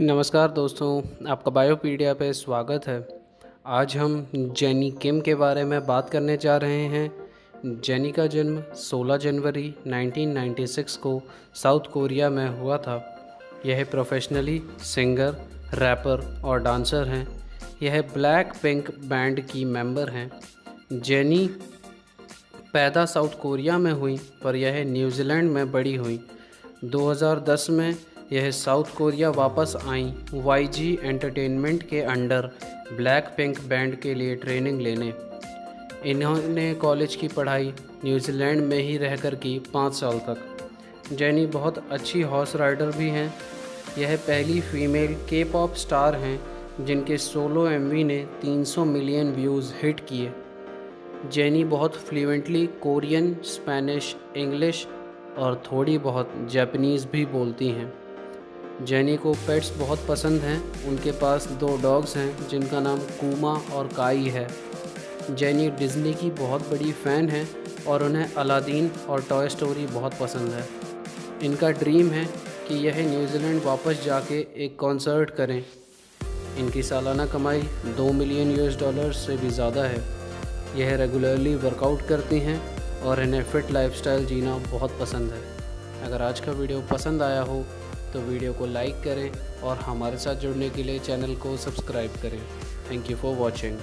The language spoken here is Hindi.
नमस्कार दोस्तों, आपका बायोपीडिया पे स्वागत है। आज हम जेनी किम के बारे में बात करने जा रहे हैं। जेनी का जन्म 16 जनवरी 1996 को साउथ कोरिया में हुआ था। यह प्रोफेशनली सिंगर रैपर और डांसर हैं। यह ब्लैक पिंक बैंड की मेंबर हैं। जेनी पैदा साउथ कोरिया में हुई, पर यह न्यूजीलैंड में बड़ी हुई। 2010 में यह साउथ कोरिया वापस आई वाई जी एंटरटेनमेंट के अंडर ब्लैक पिंक बैंड के लिए ट्रेनिंग लेने। इन्होंने कॉलेज की पढ़ाई न्यूजीलैंड में ही रहकर की पाँच साल तक। जैनी बहुत अच्छी हॉर्स राइडर भी हैं। यह पहली फीमेल के पॉप स्टार हैं, जिनके सोलो एमवी ने 300 मिलियन व्यूज़ हिट किए। जैनी बहुत फ्लुएंटली कोरियन स्पेनिश इंग्लिश और थोड़ी बहुत जापानीज़ भी बोलती हैं। जेनी को पेट्स बहुत पसंद हैं। उनके पास दो डॉग्स हैं, जिनका नाम कूमा और काई है। जैनी डिज़नी की बहुत बड़ी फ़ैन है और उन्हें अलादीन और टॉय स्टोरी बहुत पसंद है। इनका ड्रीम है कि यह न्यूजीलैंड वापस जाके एक कॉन्सर्ट करें। इनकी सालाना कमाई दो मिलियन यूएस डॉलर से भी ज़्यादा है। यह रेगुलरली वर्कआउट करती हैं और इन्हें फ़िट लाइफस्टाइल जीना बहुत पसंद है। अगर आज का वीडियो पसंद आया हो तो वीडियो को लाइक करें और हमारे साथ जुड़ने के लिए चैनल को सब्सक्राइब करें। Thank you for watching